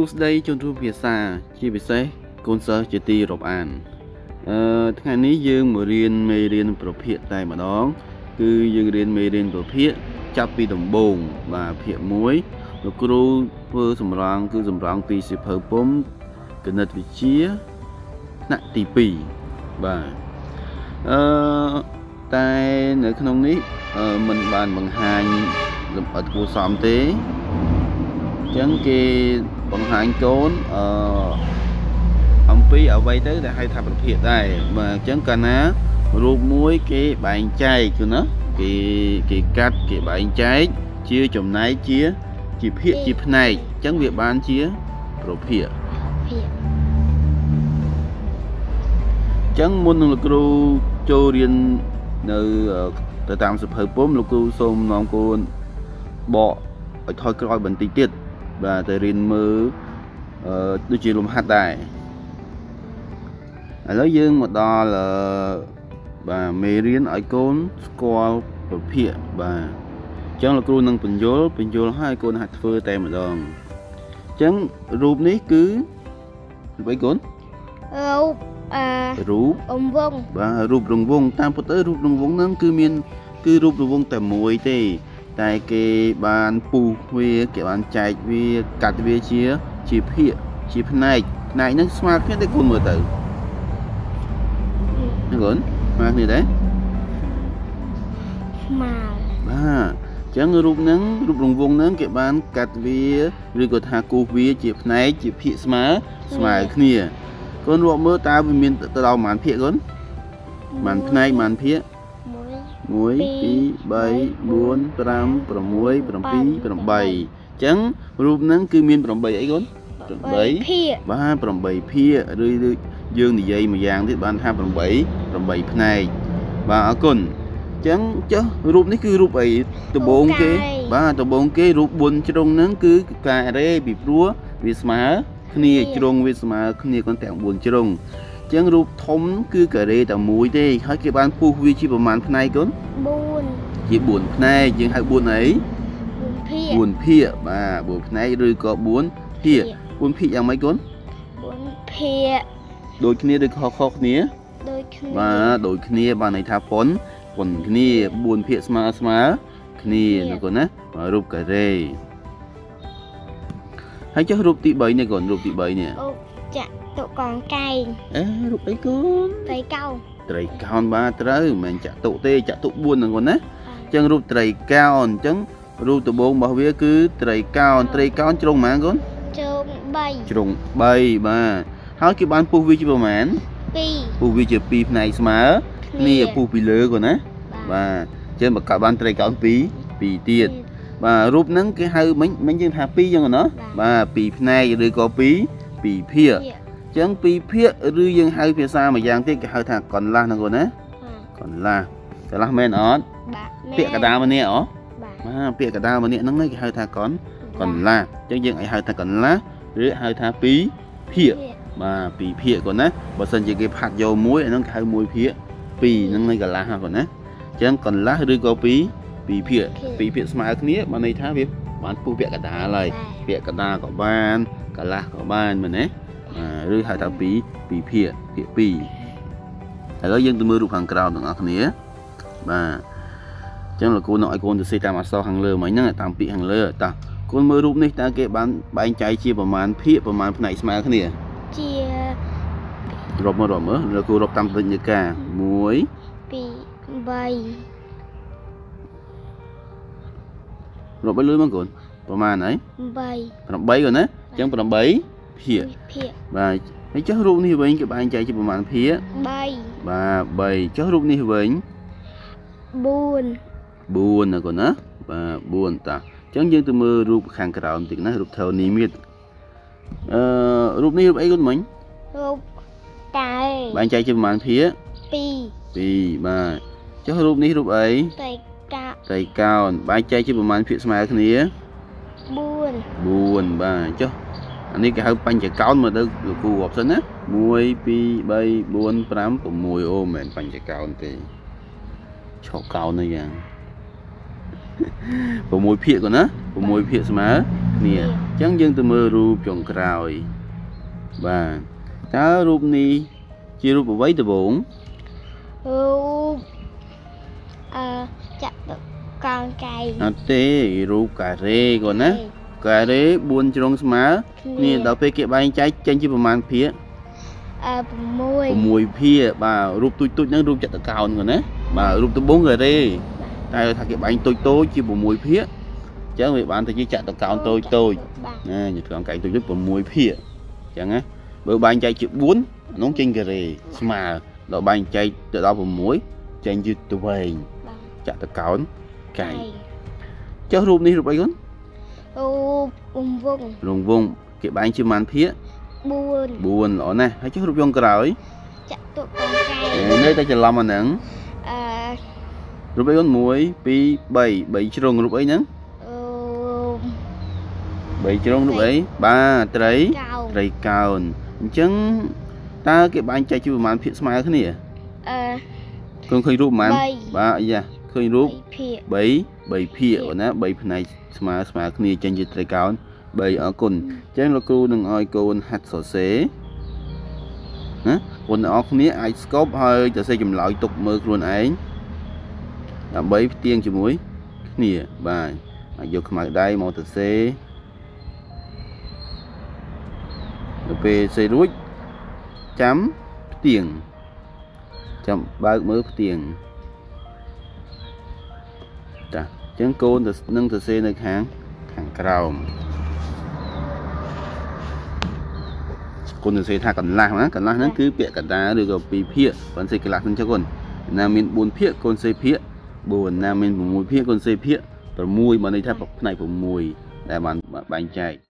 ួស្តីជនរួមភាសាជាពិសេសកូនសិស្សជាទីរាប់អានអឺថ្ងៃនេះយើងមករៀនមេរៀនប្រភេទតែម្ដង គឺយើងរៀនមេរៀនប្រភេទចាប់ពីដំបូងបាទភាគ1លោកគ្រូធ្វើសម្រងគឺសម្រងពីសិភៅពុំគណិតវិទ្យាថ្នាក់ទី2បាទអឺតែនៅក្នុងនេះមិនបានបង្ហាញលម្អិតគួរសមទេអញ្ចឹងគេ បង្ហាញកូនអឺអំពីអ្វីទៅដែលហៅថាប្រភេទដែរបាទអញ្ចឹងកាលណារូបមួយគេបែងចែកគឺណាគេគេកាត់គេបែងចែកជាចំណែកជាជាភាគជាផ្នែកអញ្ចឹងវាបានជាប្រភេទភាគអញ្ចឹងមុននឹងលោកគ្រូចូលរៀននៅទៅតាមសភៅពុំលោកគ្រូសូមនាំកូនបកឲ្យថយក្រោយបន្តិចទៀត បាទទៅរៀនមើលអឺដូចជាលំហាត់ដែរឥឡូវយើងមកដល់អឺបាទមេរៀនឲ្យកូនស្គាល់ប្រភេទបាទអញ្ចឹងលោកគ្រូនឹងបញ្យលបញ្យលឲ្យកូនហាត់ធ្វើតែម្ដងអញ្ចឹងរូបនេះគឺរូបអីកូនរូបអឺរូបរង្វង់បាទរូបរង្វង់តាមពិតទៅរូបរង្វង់ហ្នឹងគឺមាន គឺរូបរង្វង់តែមួយទេ តែគេបានពុះវាគេបានចែកវាកាត់វាជាជាភាគជាផ្នែកផ្នែកហ្នឹងស្មើគ្នាទេគុណមើលទៅហ្នឹងគុណស្មើគ្នាទេស្មើបាទចឹងរូបហ្នឹងរូបរង្វង់ហ្នឹងគេបានកាត់វាឬក៏ថាគូសវាជាផ្នែកជាភាគស្មើស្មើគ្នាកូនរាប់មើលតើវាមានទៅដល់ប៉ុន្មានភាគកូនប៉ុន្មានផ្នែកប៉ុន្មានភាគ 1 2 3 4 5 6 7 8អញ្ចឹងរូបហ្នឹងគឺមាន8អីកូន8ភាគបាទ8ភាគឬយើងនិយាយមួយយ៉ាងទៀតបានថា8 8ផ្នែកបាទអរគុណអញ្ចឹងចុះរូបនេះគឺរូបអីដំបងគេ បាទដំបងគេរូប4ជ្រុងហ្នឹងគឺការ៉េពីព្រោះវាស្មើគ្នាជ្រុងវាស្មើគ្នាគាត់ទាំង4ជ្រុង ចឹងរូបធំគឺការ៉េតែមួយទេហើយគេបានពុះវាជាប្រមាណផ្នែកកូន4ជា4ផ្នែកយើងហៅ4អី4ភាគ4ភាគបាទ4ផ្នែកឬក៏4ភាគ4ភាគយ៉ាងម៉េចកូន4ភាគដូចគ្នាឬខុសខុសគ្នាដូចគ្នាបាទដូចគ្នាបានន័យថាប៉ុនប៉ុនគ្នា4ភាគស្មើស្មើគ្នាណាកូនណារូបការ៉េហើយចុះរូបទី3នេះកូនរូបទី3នេះអូ ចាក់តុកងកែងអេរូបអីកូនត្រីកោណត្រីកោណបាទត្រូវមិនមែនចាក់តុទេចាក់តុ4ហ្នឹងកូនណាអញ្ចឹងរូបត្រីកោណអញ្ចឹងរូបដំបូងរបស់វាគឺត្រីកោណត្រីកោណជ្រុងប៉ុន្មានកូនជ្រុង3ជ្រុង3បាទហើយគេបានពុះវាជាប្រមាណ2ពុះវាជា2ផ្នែកស្មើគ្នាពុះពីលើកូនណាបាទអញ្ចឹងបង្កើតបានត្រីកោណ2 2ទៀតបាទរូបហ្នឹងគេហៅមិញមិញយើងថា2ចឹងណាបាទ2ផ្នែកឬក៏2 2ភាគអញ្ចឹង2ភាគឬយើងហៅភាសាមួយយ៉ាងទៀតគេហៅថាកន្លះហ្នឹងកូនណាកន្លះកន្លះមែនអត់បាទពាក្យកដាម្នាក់អូបាទពាក្យកដាម្នាក់ហ្នឹងគេហៅថាកនកន្លះអញ្ចឹងយើងឲ្យហៅថាកន្លះឬហៅថា2ភាគបាទ2ភាគកូនណាបើសិនជាគេផាត់យកមួយអាហ្នឹងគេហៅមួយភាគ2ហ្នឹងនៅកន្លះហ្នឹងកូនណាអញ្ចឹងកន្លះឬក៏2 2ភាគ2ភាគស្មើគ្នាបានន័យថាវាបានពុះពាក្យកដាហើយពាក្យកដាក៏បាន កន្លះក៏បានមែនទេឬហៅថាពីពីភាគភាគ2ឥឡូវយើងទៅមើលរូបខាងក្រោមទាំងអស់គ្នាបាទអញ្ចឹងលោកគ្រូនឹងឲ្យកូនទៅសេតាមអក្សរខាងលើមិញហ្នឹងតាមពាក្យខាងលើតោះកូនមើលរូបនេះតើគេបានបែងចែកជាប្រមាណភាគប្រមាណផ្នែកស្មើគ្នាជារាប់មើលរាប់មើលលោកគ្រូរាប់តាមទិញការ1 2 3រាប់ឲ្យលឿនមកកូនប្រហែលអី8 8កូនណាអញ្ចឹង8ភាគភាគបាទហើយចុះរូបនេះវិញគេបែងចែកជាប្រមាណភាគ3បាទ3ចុះរូបនេះវិញ4 4ណាកូនណាបាទ4តាអញ្ចឹងយើងទៅមើលរូបខាងក្រោមតិចណារូបថើនីមៀតអឺរូបនេះរូបអីកូនមិញរូបតែបែងចែកជាប្រមាណភាគ2 2បាទចុះរូបនេះរូបអីត្រីកោណត្រីកោណបែងចែកជាប្រមាណភាគស្មើគ្នា4 4បាទចុះអា នេះគេហៅបញ្ចកោណមើលទៅលោកគ្រូរាប់សិនណា1 2 3 4 5 6អូមិនមែនបញ្ចកោណទេឆកកោណនេះយ៉ាង6ភាគកូនណា6ភាគស្មើគ្នាអញ្ចឹងយើងទៅមើលរូបចុងក្រោយបាទតើរូបនេះជារូបអ្វីដំបូងរូបអឺចាក់ទៅកោនកែងអត់ទេរូបការ៉េគាត់ណា ការ៉េ4ជ្រុងស្មើនេះដល់ពេលគេបែងចែកចេញជាប្រមាណភាគអឺ6 6ភាគបាទរូបទូចទូចៗហ្នឹងរូបចតុកោណគាត់ណាបាទរូបដំបូងការ៉េតែថាគេបែងតូចតូចជា6ភាគអញ្ចឹងវាបានទៅជាចតុកោណតូចតូចបាទណាចតុកោណកែងតូចតូច6ភាគអញ្ចឹងណាបើបែងចែកជា4អានោះចេញការ៉េស្មើដល់បែងចែកទៅដល់6ចេញជាទៅវែងបាទចតុកោណកែងចុះរូបនេះរូបអីគាត់ រូបអ៊ំវងរង្វង់គេបែងជាប៉ុន្មានភាគ4 4ល្អណាស់ហើយចុះរូបចុងក្រោយចាក់ទៅកោនកែងអេនៅតែច្រឡំអាហ្នឹងអឺរូបអីគាត់1 2 3 3ជ្រុងរូបអីហ្នឹងរូប3ជ្រុងរូបអីបាទត្រីកោងត្រីកោណអញ្ចឹងតើគេបែងចែកជាប្រមាណភាគស្មើគ្នាអឺគង់ឃើញរូបប្រមាណបីបាទអាយ៉ាឃើញរូបភាគ3 3ភាគអូណា3ផ្នែកស្មើស្មើគ្នាចេញជាត្រីកោណ3អរគុណអញ្ចឹងលោកគ្រូនឹងឲ្យកូនហាត់សរសេរណាបងប្អូនគ្នាអាចស្កប់ហើយសរសេរចម្លើយទុកមើលខ្លួនឯងដើម្បីផ្ទៀងជាមួយគ្នាបាទអាចយកខ្មៅដៃមកសរសេរដល់ពេលសេរួចចាំផ្ទៀងចាំបើកមើលផ្ទៀង ចាអញ្ចឹងកូនទៅនឹងសរសេរនៅខាងខាងក្រោមគុណសរសេរថាកន្លះណាកន្លះហ្នឹងគឺពាក្យកណ្ដាលឬក៏ពីរភាគប៉ុន្តែកន្លះហ្នឹងចុះគុណណាមាន4ភាគគុណសេភាគ4ណាមាន6ភាគគុណសេភាគ6បើន័យថាផ្នែក6ដែលបានបែងចែក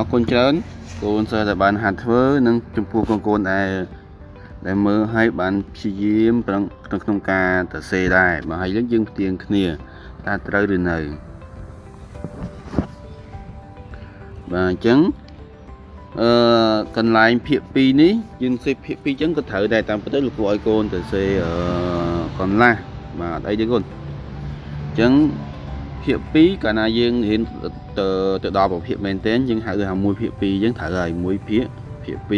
អរគុណច្រើនកូនសិស្សដែលបានហាត់ធ្វើនិងចំពោះកូនកូនដែលដែលមើលឲ្យបានព្យាយាមប្រឹងក្នុងក្នុងការសរសេរដែរបើហើយយើងយើងផ្ទៀងគ្នាតើត្រូវឬនៅបាទអញ្ចឹងអឺកន្លែងភាគ2នេះយើងសេភាគ2អញ្ចឹងក៏ត្រូវដែរតាមពិតទៅលោកគ្រូឲ្យកូនទៅសេអឺកន្លះបាទអត់អីទេកូនអញ្ចឹង ភាគ2កាលណាយើងរៀនទៅទៅដល់ប្រភេទមែនទែនយើងហៅថា1ភាគ2យើងត្រូវហើយ1ភាគភាគ2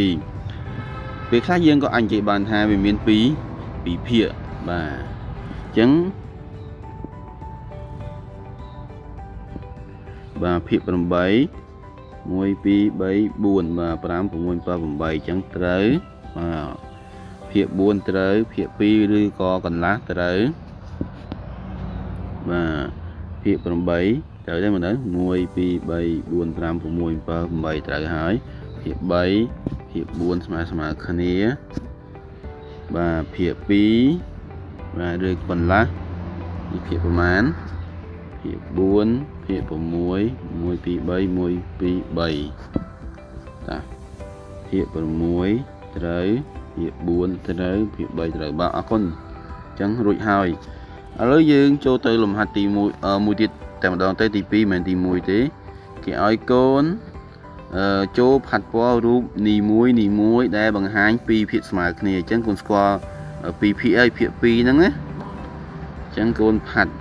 ពេលខ្លះយើងក៏អាចនិយាយបានថាវាមាន2 2ភាគបាទអញ្ចឹងបាទភាគ8 1 2 3 4បាទ5 6 7 8អញ្ចឹងត្រូវបាទភាគ4ត្រូវភាគ2ឬក៏កន្លះត្រូវបាទ ភាគ8ត្រូវទេមើលទៅ1 2 3 4 5 6 7 8ត្រូវហើយភាគ3ភាគ4ស្មើស្មើគ្នាបាទភាគ2បាទឬកន្លះនេះភាគប្រមាណភាគ4ភាគ6 1 2 3 1 2 3តាភាគ6ត្រូវភាគ4ត្រូវភាគ3ត្រូវបាទអរគុណអញ្ចឹងរួចហើយ ឥឡូវយើងចូលទៅលំហាត់ទី1អឺមួយទៀតតែម្ដងទៅទី2មិនមែនទី1ទេគេឲ្យកូនអឺចូលផាត់ពណ៌រូបនីមួយនីមួយដែលបង្ហាញពីភាគស្មើគ្នាអញ្ចឹងកូនស្គាល់ពីភាគអីភាគ2ហ្នឹងណាអញ្ចឹងកូនផាត់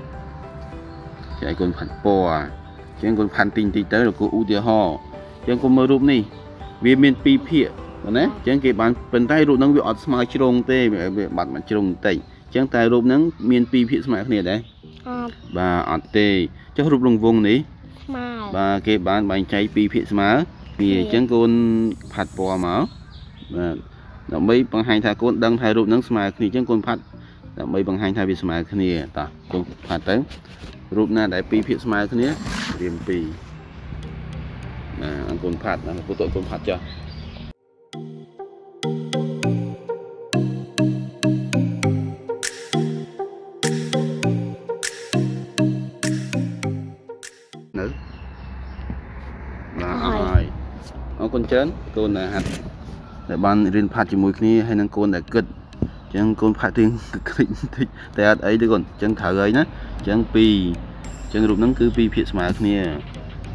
គេឲ្យកូនផាត់ពណ៌អញ្ចឹងកូនផាត់ទីទីទៅលោកគ្រូឧទាហរណ៍អញ្ចឹងកូនមើលរូបនេះវាមាន2ភាគណាអញ្ចឹងគេបានប៉ុន្តែរូបហ្នឹងវាអត់ស្មើជ្រុងទេវាបាត់មួយជ្រុងបន្តិច អចឹងតែរូបហ្នឹងមានពីរភាគស្មើគ្នាដែរអត់បាទអត់ទេចុះរូបលង្វង់នេះស្មើបាទគេបានបែងចែកពីរភាគស្មើគ្នាអញ្ចឹងកូនផាត់ពណ៌មកបាទដើម្បីបង្ហាញថាកូនដឹងថារូបហ្នឹងស្មើគ្នាអញ្ចឹងកូនផាត់ដើម្បីបង្ហាញថាវាស្មើគ្នាតោះកូនផាត់ទៅរូបណាដែលពីរភាគស្មើគ្នារៀមពីរបាទអរគុណផាត់ណាគូតកូនផាត់ចុះ បាទអស់ហើយអរគុណច្រើនកូនដែលហាត់ដែលបានរៀនផាត់ជាមួយគ្នាហើយនឹងកូនដែលគិតអញ្ចឹងកូនផាត់ទៀងគ្រិចបន្តិចតែអត់អីទេកូនអញ្ចឹងត្រូវហើយណាអញ្ចឹង2អញ្ចឹងរូបហ្នឹងគឺពីរភាគស្មើគ្នា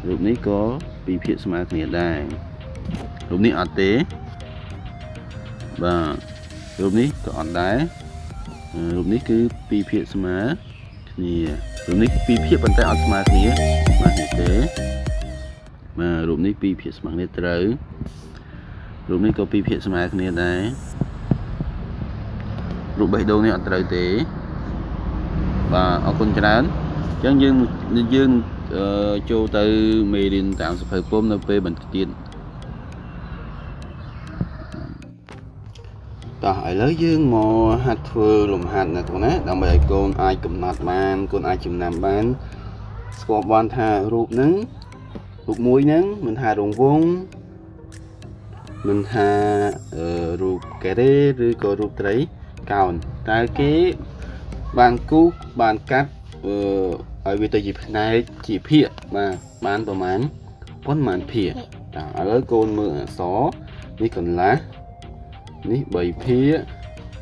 រូបនេះក៏ពីរភាគស្មើគ្នាដែររូបនេះអត់ទេបាទរូបនេះក៏អត់ដែរអឺរូបនេះគឺពីរភាគស្មើគ្នារូបនេះពីរភាគប៉ុន្តែអត់ស្មើគ្នាស្មើគ្នាទេ បាទរូបនេះពីរភាគស្មើគ្នាត្រូវរូបនេះក៏ពីរភាគស្មើគ្នាដែររូបបេះដូងនេះអត់ត្រូវទេបាទអរគុណច្រើនអញ្ចឹងយើងយើងអឺចូលទៅមេរៀនតាមសភៅពុំនៅពេលបន្តិចទៀតតោះឥឡូវយើងមកហាត់ធ្វើលំហាត់ណាបងណាដើម្បីឲ្យកូនអាចកំណត់បានកូនអាចចំណាំបានស្គាល់បានថារូបហ្នឹង រូបមួយហ្នឹងមិនថារង្វង់មិនថាអឺរូបការ៉េឬក៏រូបត្រីកោណតើគេបានគូសបានកាត់អឺឲ្យវាទៅជាផ្នែកជាភាគបាទបានប្រហែលប៉ុន្មានភាគតើឥឡូវកូនមើលអក្សរនេះកន្លះនេះ3ភាគ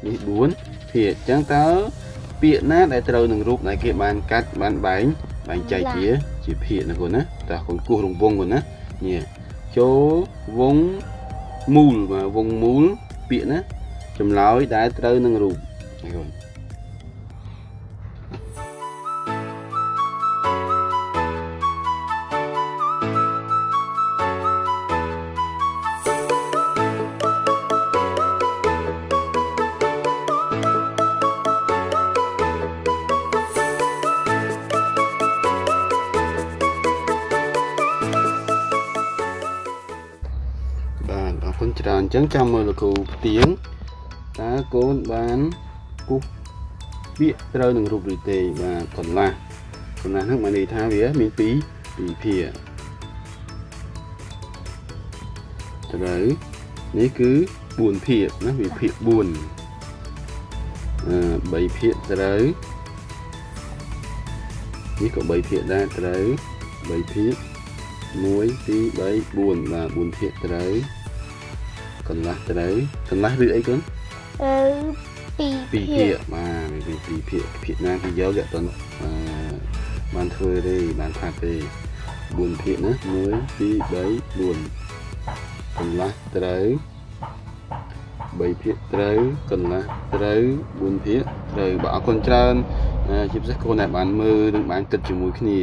នេះ4ភាគអញ្ចឹងតើពាក្យណាដែលត្រូវនឹងរូបដែលគេបានកាត់បានបែង បែងចែកជា ជាភាគណាកូនណាតើកូនគោះរង្វង់កូនណានេះចូលវងមូលបាទវងមូលពាក្យណាចម្លើយដែលត្រូវនឹងរូបណាកូន អញ្ចឹងចាំមើលលោកគ្រូផ្ទៀងតើកូនបានពុះពាក្យត្រូវនឹងរូបឬទេបាទកន្លះកន្លះហ្នឹងមានន័យថាវាមានពីរពីរភាគត្រូវនេះគឺ4ភាគណាវាភាគ4អឺ3ភាគត្រូវនេះក៏3ភាគដែរត្រូវ3ភាគ1 2 3 4បាទ4ភាគត្រូវ កន្លះត្រូវកន្លះឬអីកូនអឺពីរពីរភាគបាទវាពីរភាគភាគណាគេយកយកតន់អឺបានធ្វើទេបានផាត់ទេ4ភាគណា1 2 3 4កន្លះត្រូវ3ភាគត្រូវកន្លះត្រូវ4ភាគត្រូវបាទអរគុណច្រើនអឺជាពិសេសកូនដែលបានមើលនិងបានគិតជាមួយគ្នា